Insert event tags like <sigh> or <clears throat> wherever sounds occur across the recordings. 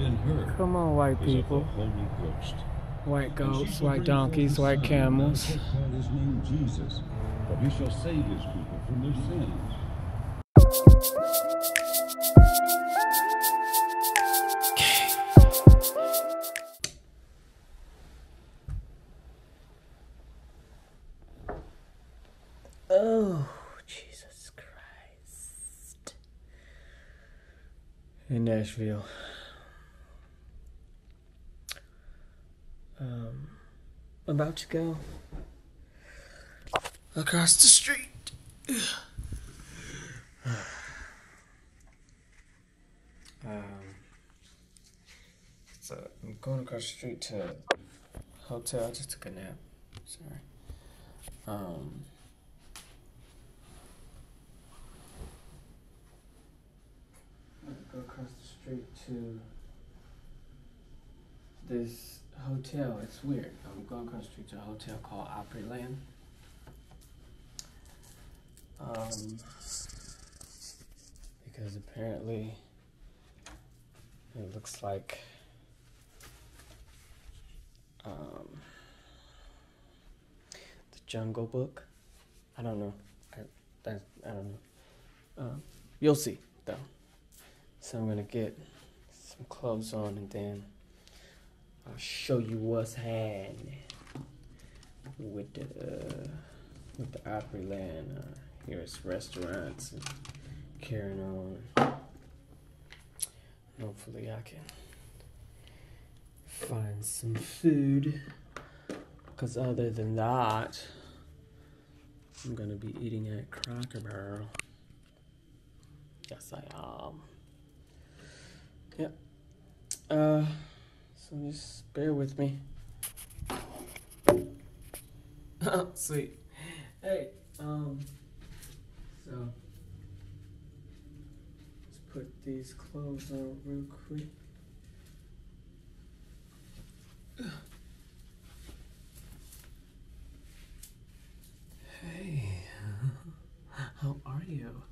in her Come on, white people. Holy Ghost. White And goats, white donkeys, white camels. and shall call his name Jesus, for he shall save his people from their sins. Oh, Jesus Christ. In Nashville. Um, about to go across the street. <sighs> um, so I'm going across the street to hotel. I just took a nap. Sorry. Um, go across the street to this hotel. It's weird. I'm going across the street to a hotel called Opryland. Um, because apparently it looks like um, the Jungle Book. I don't know. I, that, I don't know. Um, you'll see though. So I'm gonna get some clothes on and then I'll show you what's happening with the uh, with the Opryland. Uh, here's restaurants and carrying on. Hopefully I can find some food. Cause other than that, I'm gonna be eating at Cracker Barrel. Yes, I am. Yep. Uh, so just bear with me. Oh, <laughs> Sweet. Hey, um, so let's put these clothes on real quick. Hey, <laughs> how are you?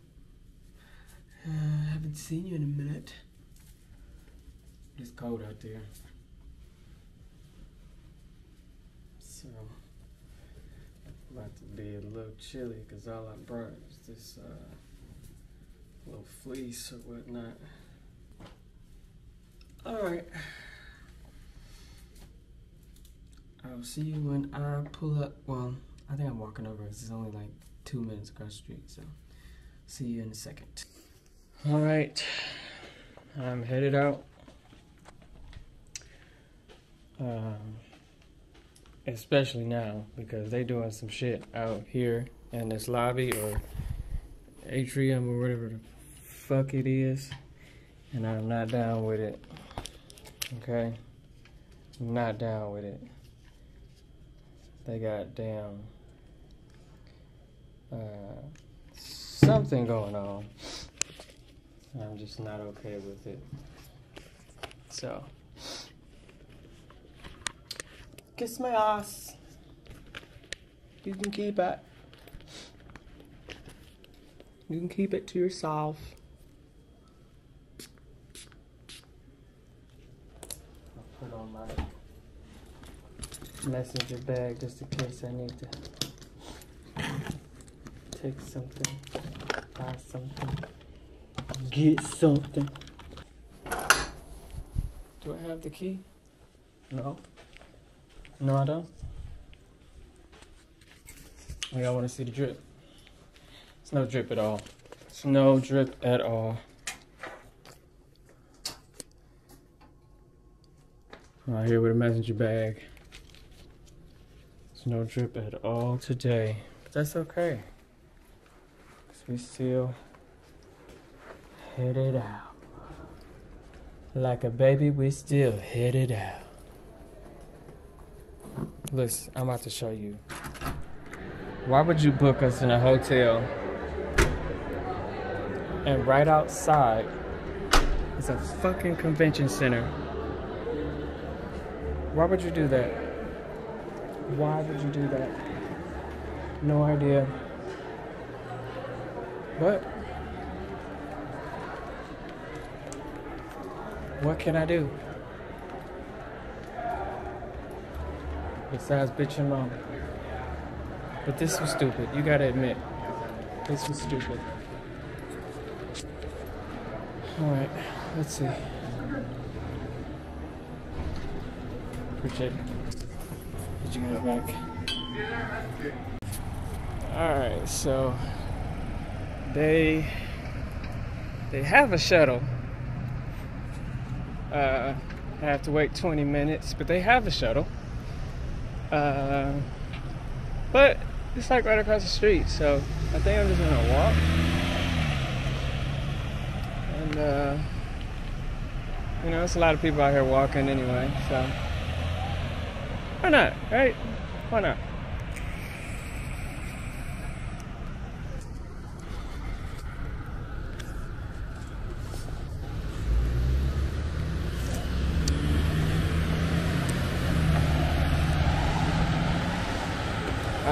Uh, haven't seen you in a minute. It's cold out there. So, about to be a little chilly because all I brought is this uh, little fleece or whatnot. Alright. I'll see you when I pull up. Well, I think I'm walking over it's only like two minutes across the street. So, see you in a second. Alright. I'm headed out. Um, especially now because they doing some shit out here in this lobby or atrium or whatever the fuck it is, and I'm not down with it. Okay, I'm not down with it. They got damn uh, something going on. I'm just not okay with it. So. Kiss my ass. You can keep it. You can keep it to yourself. I'll put on my messenger bag just in case I need to take something, buy something, get something. Do I have the key? No. No, I don't. Oh, y'all want to see the drip? It's no drip at all. It's no drip at all. I'm here with a messenger bag. It's no drip at all today. But that's okay. Cause we still headed out. Like a baby, we still headed out. Listen, I'm about to show you. Why would you book us in a hotel and right outside is a fucking convention center? Why would you do that? Why would you do that? No idea. But what can I do? Besides bitching mom. But this was stupid. You gotta admit. This was stupid. Alright, let's see. Appreciate it. Did you get it back? Alright, so they they have a shuttle. Uh, I have to wait 20 minutes, but they have a shuttle. Uh, but it's like right across the street, so I think I'm just gonna walk. And uh, you know, it's a lot of people out here walking anyway, so why not, right? Why not?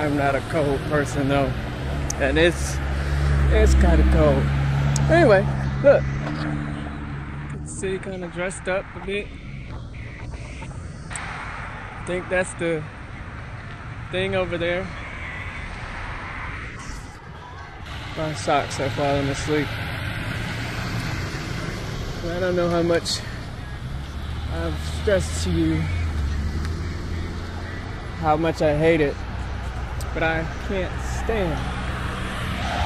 I'm not a cold person though, and it's it's kind of cold. Anyway, look, see, kind of dressed up a bit. I think that's the thing over there. My socks are falling asleep. I don't know how much I've stressed to you how much I hate it but I can't stand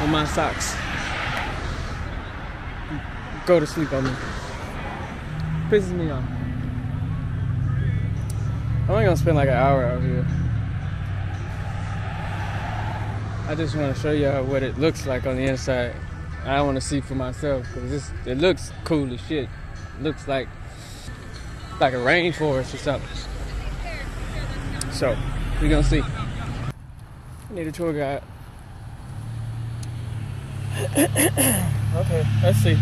when my socks go to sleep on me. Pisses me off. I'm only gonna spend like an hour out here. I just want to show y'all what it looks like on the inside. I want to see for myself because it looks cool as shit. It looks like like a rainforest or something. So we're gonna see. Need a tour guide. <coughs> okay, let's see.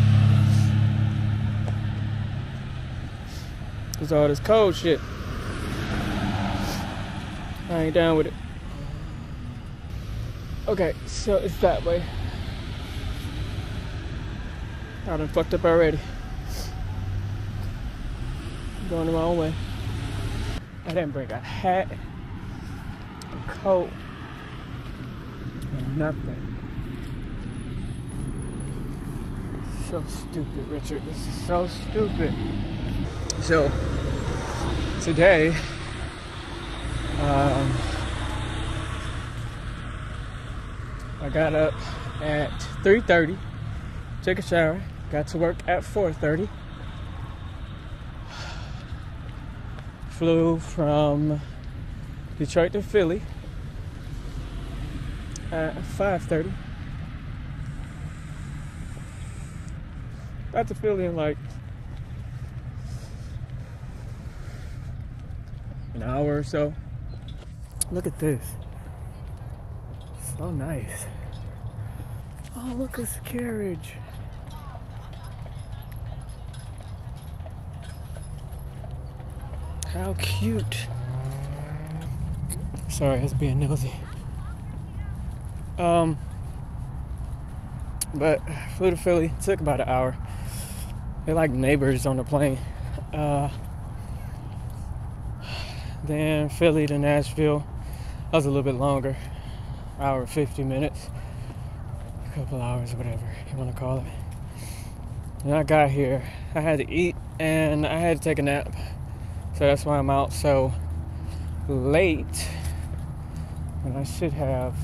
Cause all this cold shit. I ain't down with it. Okay, so it's that way. I done fucked up already. I'm going the wrong way. I didn't bring a hat, a coat nothing. So stupid, Richard. This is so stupid. So, today, um, I got up at 3.30, took a shower, got to work at 4.30, flew from Detroit to Philly, at 5.30. Got to Philly in like an hour or so. Look at this. So nice. Oh, look at this carriage. How cute. Sorry, I was being nosy. Um, but flew to Philly. Took about an hour. They're like neighbors on the plane. Uh, then Philly to Nashville. That was a little bit longer. Hour 50 minutes. A couple hours, whatever you want to call it. And I got here. I had to eat and I had to take a nap. So that's why I'm out so late. And I should have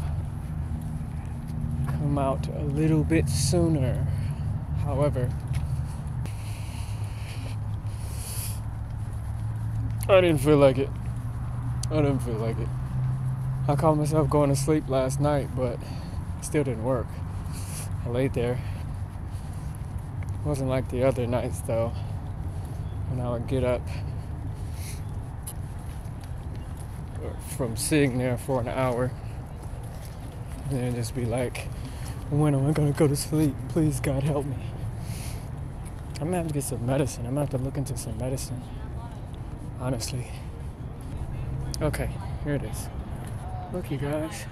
come out a little bit sooner. However, I didn't feel like it. I didn't feel like it. I caught myself going to sleep last night, but it still didn't work. I laid there. It wasn't like the other nights though, when I would get up from sitting there for an hour and then just be like, when am I gonna go to sleep? Please, God, help me. I'm gonna have to get some medicine. I'm gonna have to look into some medicine. Honestly. Okay, here it is. Look, you guys.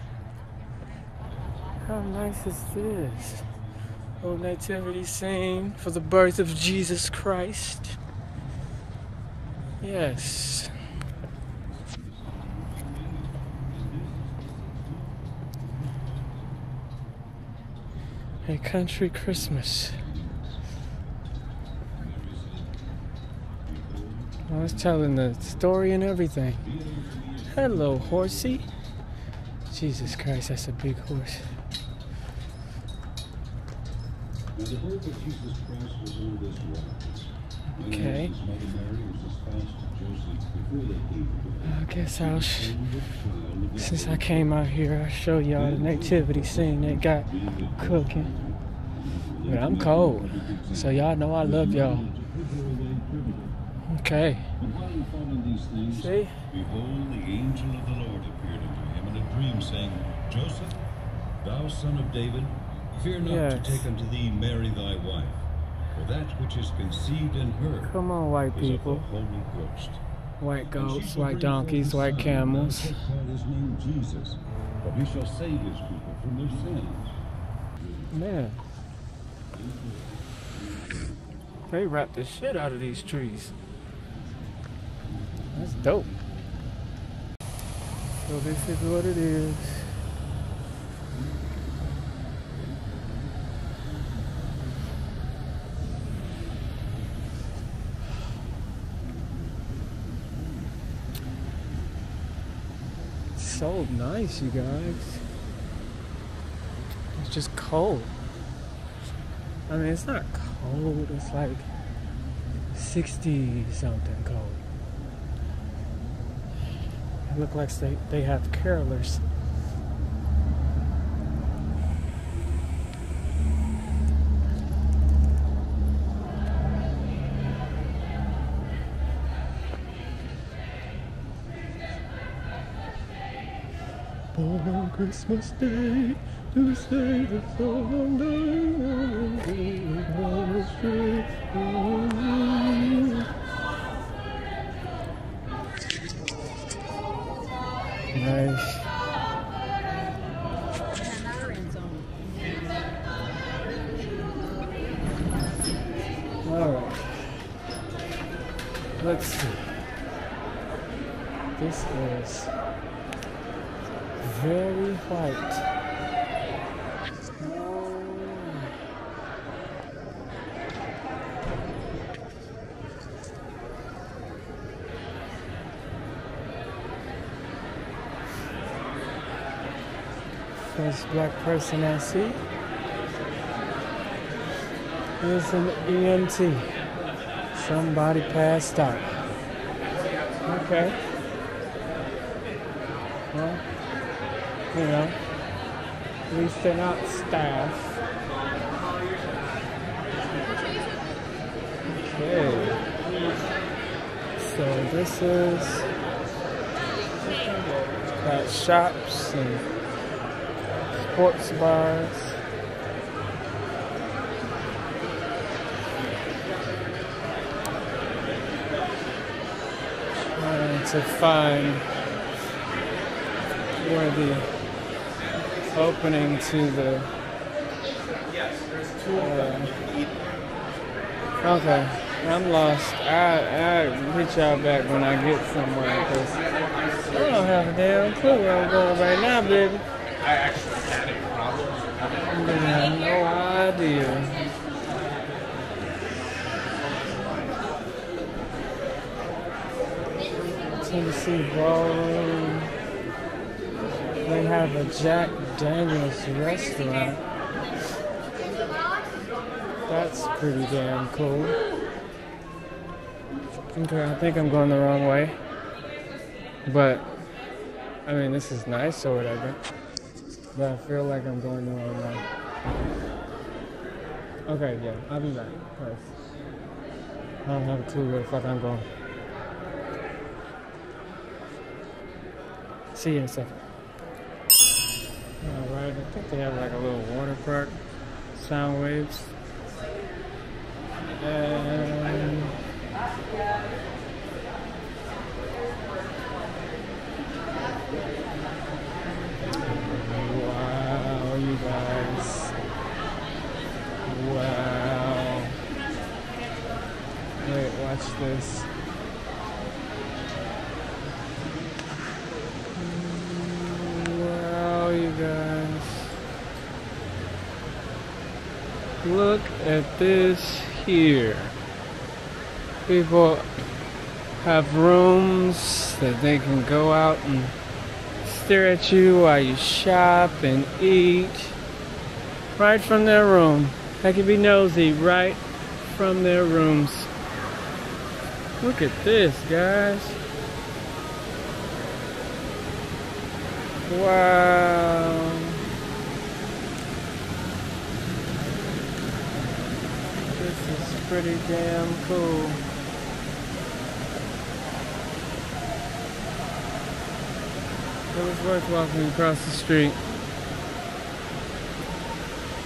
How nice is this? Old nativity scene for the birth of Jesus Christ. Yes. A country Christmas. I was telling the story and everything. Hello, horsey. Jesus Christ, that's a big horse. Now the birth of Jesus Christ was on this wise. Okay. His mother Mary was espoused to Joseph before they came together. I guess I'll, sh- and with child of the since I came out here, I'll show y'all the nativity scene they got cooking. But I'm cold, so y'all know I love y'all. Okay. And while he thought on these things, See? behold, the angel of the Lord appeared unto him in a dream, saying, Joseph, thou son of David, fear not Yes. to take unto thee Mary thy wife, for that which is conceived in her Come on, white people. Holy Ghost. White goats, white donkeys, white camels. thou shalt call his name Jesus, for he shall save his people from their sins. Man. They wrap the shit out of these trees. That's dope. So this is what it is. So nice, you guys. It's just cold. I mean, it's not cold. It's like 60 something cold. It look like they, they have carolers. Born on Christmas Day to day. the street. Nice. All right. Let's see. This is very white. First black person I see is an EMT. Somebody passed out. Okay. Well, you know, at least they're not staff. Okay. So this is got shops and sports bars. Trying to find where the opening to the uh, okay i'm lost i i hit y'all back when i get somewhere because i don't have a damn clue where i'm going right now baby I actually had a problem. I have no idea. Tennessee Ballroom. They have a Jack Daniels restaurant. That's pretty damn cool. Okay, I think I'm going the wrong way. But, I mean, this is nice or whatever. But I feel like I'm going the wrong way. Okay, yeah, I'll be back. I don't have a clue where the fuck I'm going. See you in a second. I think they have like a little water park, sound waves. Wow, you guys. Wow. Wait, watch this. Look at this here. People have rooms that they can go out and stare at you while you shop and eat right from their room. They can be nosy right from their rooms. Look at this, guys. Wow. This is pretty damn cool. It was worth walking across the street.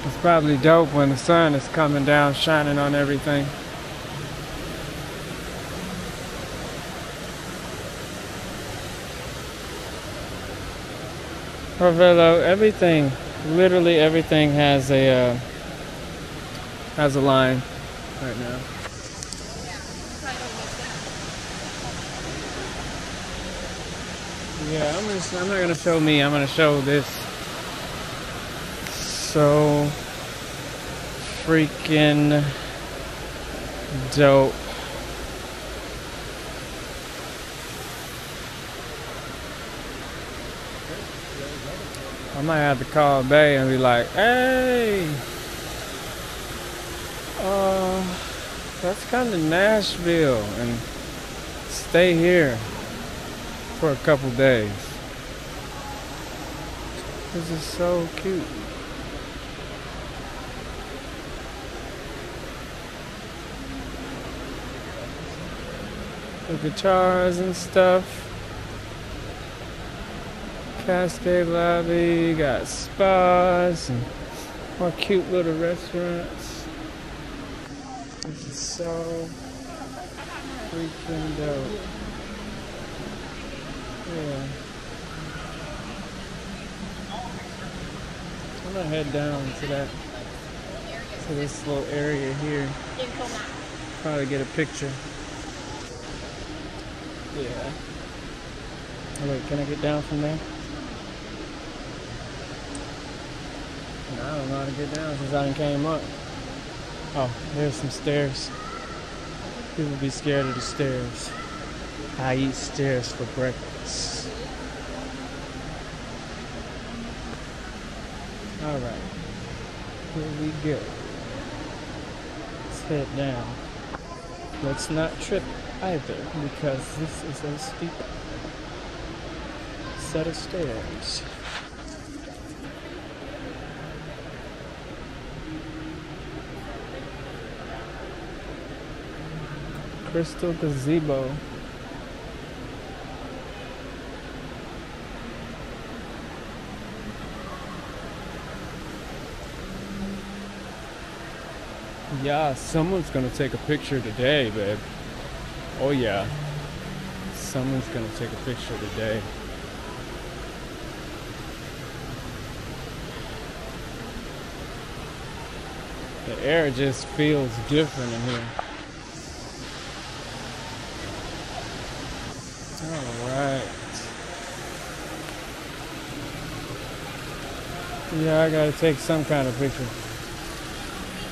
It's probably dope when the sun is coming down, shining on everything. Ravello, everything, literally everything has a uh, has a line right now. Yeah, I'm gonna. I'm not gonna show me. I'm gonna show this. So freaking dope. I might have to call Bay and be like, hey, uh, let's come to Nashville and stay here for a couple days. This is so cute. The guitars and stuff. Cascade Lobby, got spas and more cute little restaurants. So freaking dope. Yeah. I'm gonna head down to that to this little area here. Probably get a picture. Yeah. Oh, wait, can I get down from there? I don't know how to get down since I done came up. Oh, there's some stairs. People be scared of the stairs. I eat stairs for breakfast. Alright. Here we go. Let's head down. Let's not trip either because this is a steep set of stairs. Crystal Gazebo. Yeah, someone's gonna take a picture today, babe. Oh yeah. Someone's gonna take a picture today. The air just feels different in here. Alright. Yeah, I gotta take some kind of picture.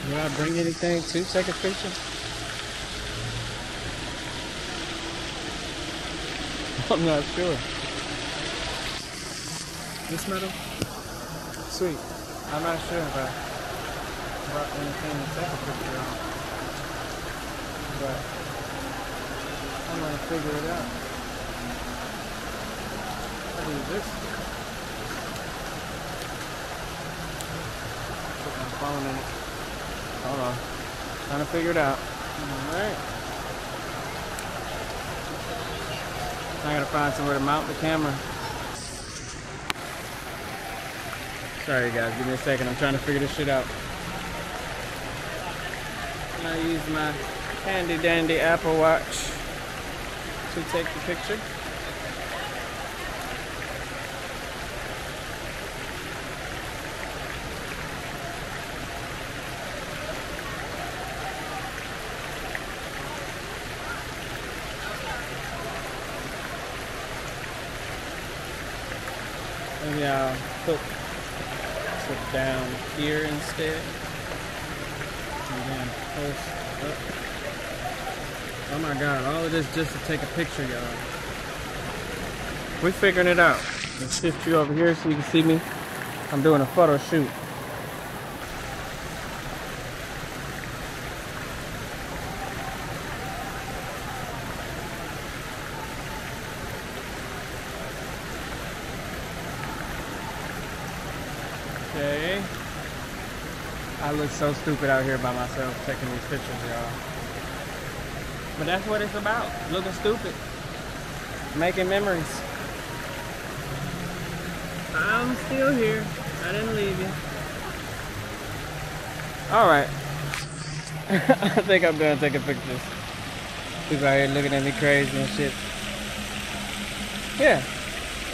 Did I bring anything to take a picture? <laughs> I'm not sure. This metal? Sweet. I'm not sure if I brought anything to take a picture of. But I'm gonna figure it out. Do this. My phone in it. Hold on. Trying to figure it out. Alright. I gotta find somewhere to mount the camera. Sorry guys, give me a second. I'm trying to figure this shit out. I use my handy dandy Apple Watch to take the picture. Maybe I'll put it down here instead. Man, post up. Oh my god, all of this just to take a picture, y'all. We're figuring it out. Let's shift you over here so you can see me. I'm doing a photo shoot. Okay. I look so stupid out here by myself taking these pictures, y'all. But that's what it's about. Looking stupid. Making memories. I'm still here. I didn't leave you. Alright. <laughs> I think I'm done taking pictures. People out here looking at me crazy and shit. Yeah.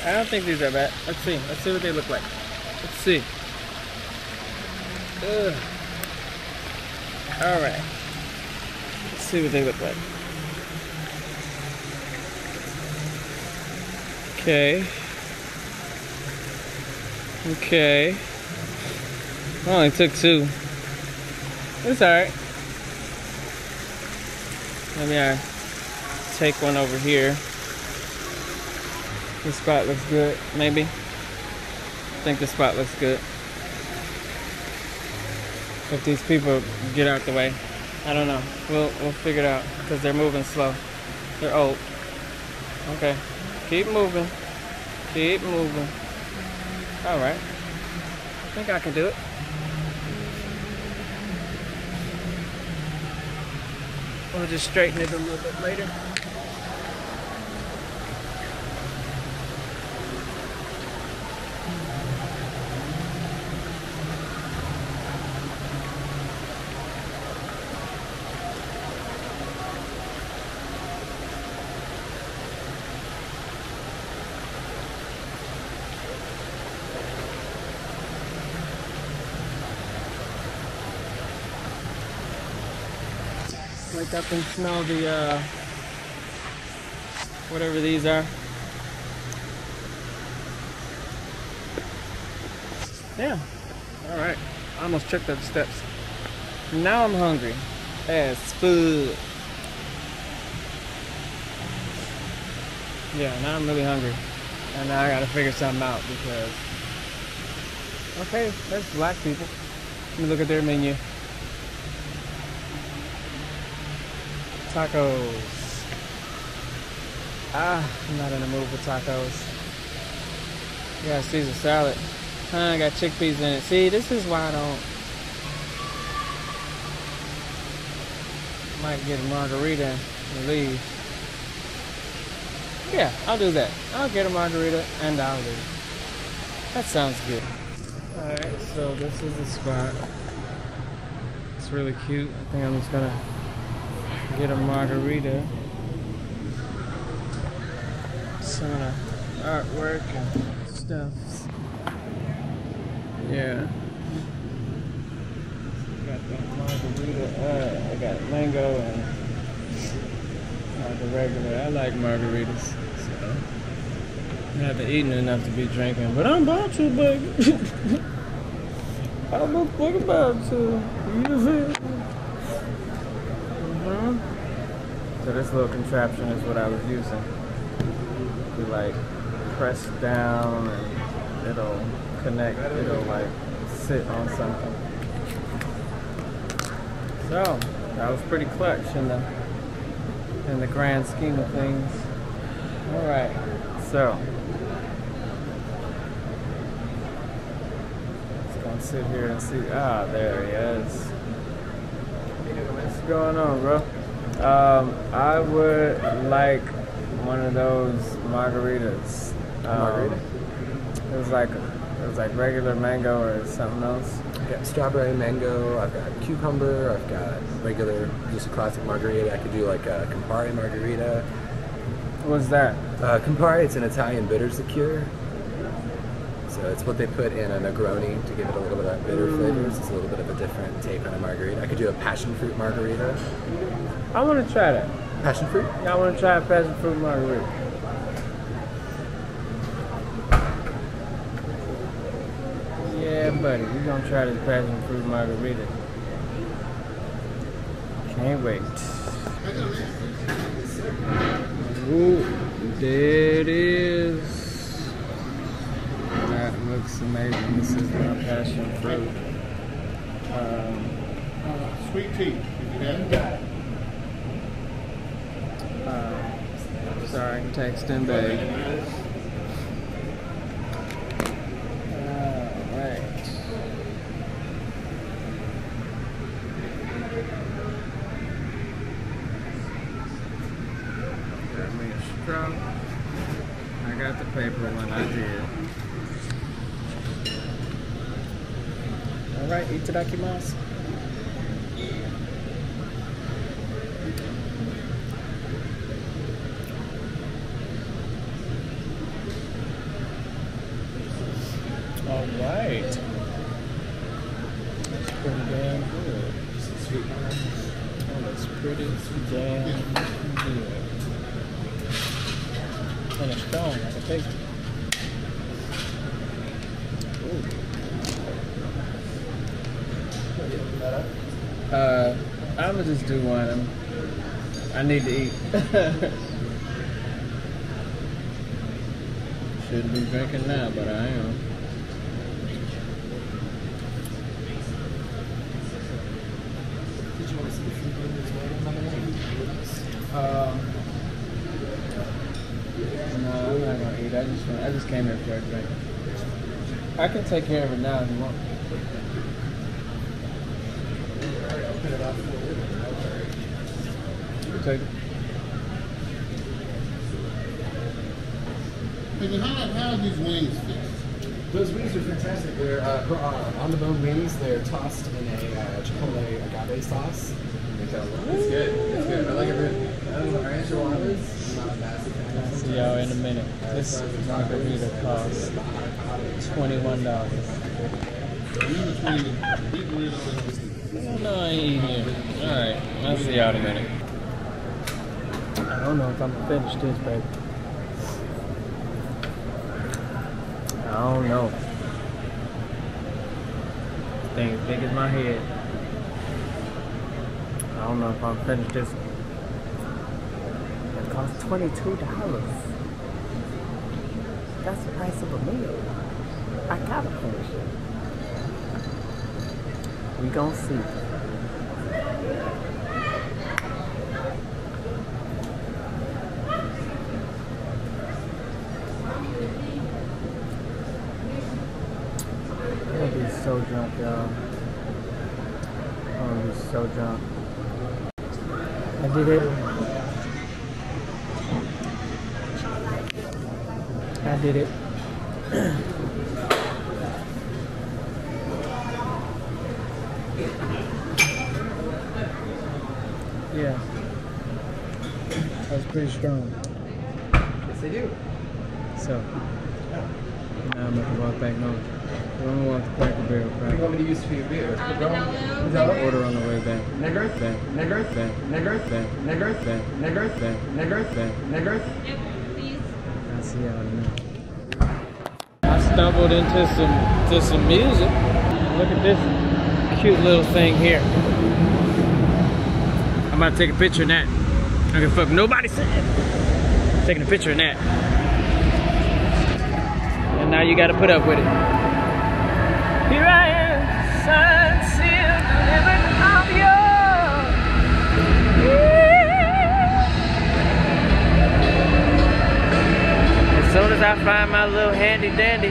I don't think these are bad. Let's see. Let's see what they look like. Let's see. Ugh. All right. Let's see what they look like. Okay. Okay. I only took two. It's alright. Let me uh, take one over here. This spot looks good, maybe. I think this spot looks good. If these people get out the way. I don't know. We'll we'll figure it out because they're moving slow. They're old. Okay. Keep moving. Keep moving. All right. I think I can do it. We'll just straighten it a little bit later. Wake up and smell the, uh, whatever these are. Yeah. All right. I almost tripped up the steps. Now I'm hungry. As food. Yeah, now I'm really hungry. And now I gotta figure something out because. Okay, there's black people. Let me look at their menu. Tacos. Ah, I'm not in the mood for tacos. Yeah, Caesar salad. Huh, got chickpeas in it. See, this is why I don't. Might get a margarita and leave. Yeah, I'll do that. I'll get a margarita and I'll leave. That sounds good. Alright, so this is the spot. It's really cute. I think I'm just gonna get a margarita. Some of the artwork and stuff. Yeah. Got that margarita. Uh, I got mango and uh, the regular. I like margaritas. So I haven't eaten enough to be drinking, but I'm about to, baby. <laughs> I'm about to. You me? Mhm. So this little contraption is what I was using. You like press down and it'll connect, it'll like sit on something. So that was pretty clutch in the in the grand scheme of things. Alright, so let's go and sit here and see. Ah, there he is. What's going on, bro? Um, I would like one of those margaritas. Um, Margarita? It was like it was like regular mango or something else. I've got strawberry mango, I've got cucumber, I've got regular, just a classic margarita. I could do like a Campari margarita. What's that? Uh, Campari, it's an Italian bitters liqueur. So it's what they put in a Negroni to give it a little bit of that bitter mm. flavors. It's a little bit of a different take on a margarita. I could do a passion fruit margarita. I want to try that. Passion fruit? I want to try a passion fruit margarita. Yeah, buddy, we're gonna try this passion fruit margarita. Can't wait. Ooh, there it is. Looks amazing. This is my passion fruit. Um, Sweet tea. If you have uh, sorry, I'm texting babe. Alright. Got me a straw. I got the paper when I did. Alright, itadakimasu. All right. That's pretty damn good. Pretty damn good. And. I. Ooh. Uh, I'm gonna just do one. I'm, I need to eat. <laughs> Shouldn't be drinking now, but I am. Um, no, I'm not gonna eat. I just I just came here for a drink. I can take care of it now if you want. You can take it. Hey, how, how are these wings fixed? Those wings are fantastic. They're uh, uh, on the bone wings. They're tossed in a uh, chipotle agave sauce. It's good. It's good. I like it really. Our enchiladas. I'm not a massive See y'all in a minute. This margarita costs twenty-one dollars. No, I ain't here. All right, I'll see y'all in a minute. I don't know if I'm gonna finish this, baby. I don't know. Thing as big as my head. I don't know if I'm gonna finish this. It costs twenty-two dollars. That's the price of a meal. I gotta finish it. We gonna see. Gonna be so drunk, y'all. Gonna be so drunk. I did it. I did it. <clears throat> yeah. That's pretty strong. Yes, they do. So, now I'm gonna walk back home. I'm gonna walk to Cracker Barrel What do you want me to use for your beer? Uh, I'll order on the way back. Negro? Back. Negro? Back. Negro? Back. Negro? Back. Negro? Back. Negro? Back. Negro? I'll see y'all in. I stumbled into some to some music. Look at this cute little thing here. I'm about to take a picture of that. I give a fuck nobody said. Taking a picture of that. And now you gotta put up with it. Here I am, sealed, of. As soon as I find my little handy dandy,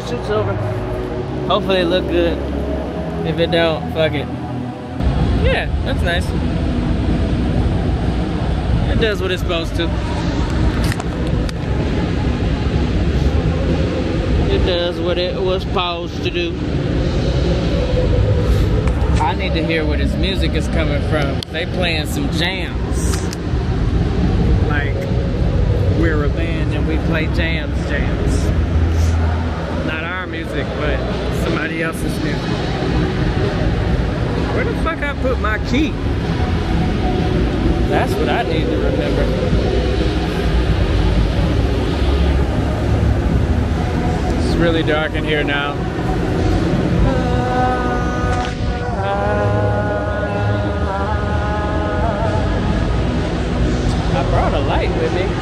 photo shoot's over. Hopefully it look good. If it don't, fuck it. Yeah, that's nice. It does what it's supposed to. It does what it was supposed to do. I need to hear where this music is coming from. They playing some jams. Like we're a band and we play jams, jams. Music, but somebody else's music. Where the fuck I put my key? That's what I need to remember. It's really dark in here now. I brought a light with me.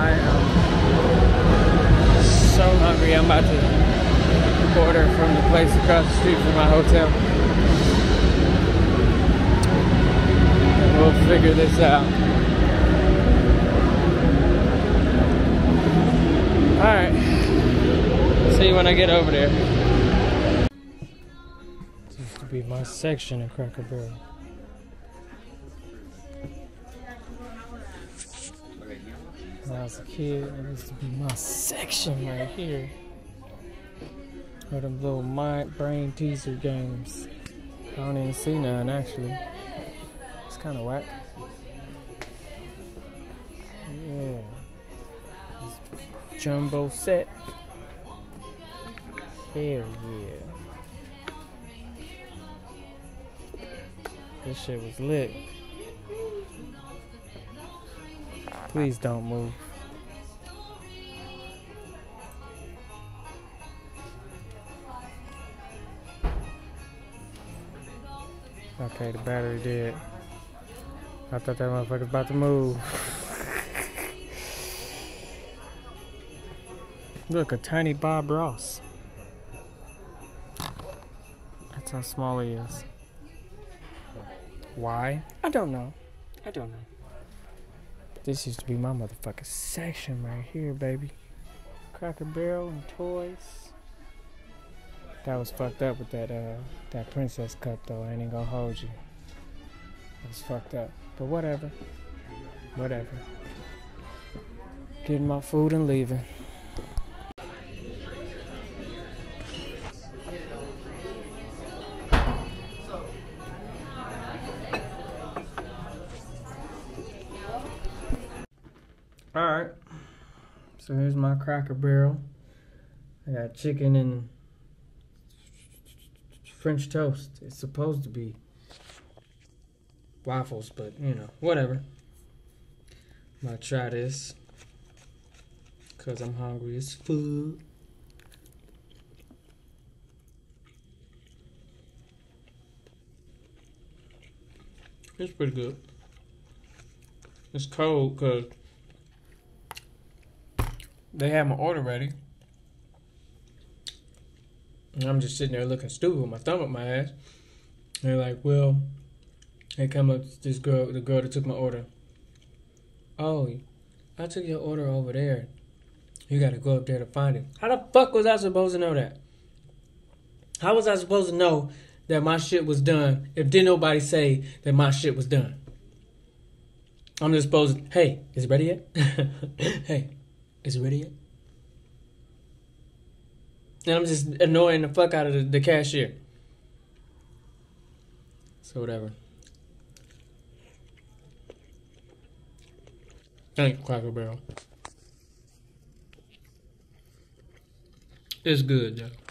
I am so hungry. I'm about to order from the place across the street from my hotel. We'll figure this out. Alright. See you when I get over there. This used to be my section at Cracker Barrel. When I was a kid, it used to be my section right here. Or them little mind brain teaser games. I don't even see none actually. It's kind of whack. Yeah. This jumbo set. Hell yeah. This shit was lit. Please don't move. Okay, the battery dead. I thought that motherfucker was about to move. <laughs> Look, a tiny Bob Ross. That's how small he is. Why? I don't know. I don't know. This used to be my motherfucking section right here, baby. Cracker Barrel and toys. That was fucked up with that uh that princess cup though. I ain't gonna hold you. It was fucked up. But whatever. Whatever. Getting my food and leaving. Cracker barrel. I got chicken and French toast. It's supposed to be waffles, but you know, whatever. I'm gonna try this because I'm hungry as food. It's pretty good. It's cold because they have my order ready. And I'm just sitting there looking stupid with my thumb up my ass. And they're like, well, Hey, come up this girl, the girl that took my order. Oh, I took your order over there. You gotta go up there to find it. How the fuck was I supposed to know that? How was I supposed to know that my shit was done if didn't nobody say that my shit was done? I'm just supposed, hey, is it ready yet? <laughs> hey, is it ready yet? And I'm just annoying the fuck out of the, the cashier. So whatever. Thank Cracker Barrel. It's good though.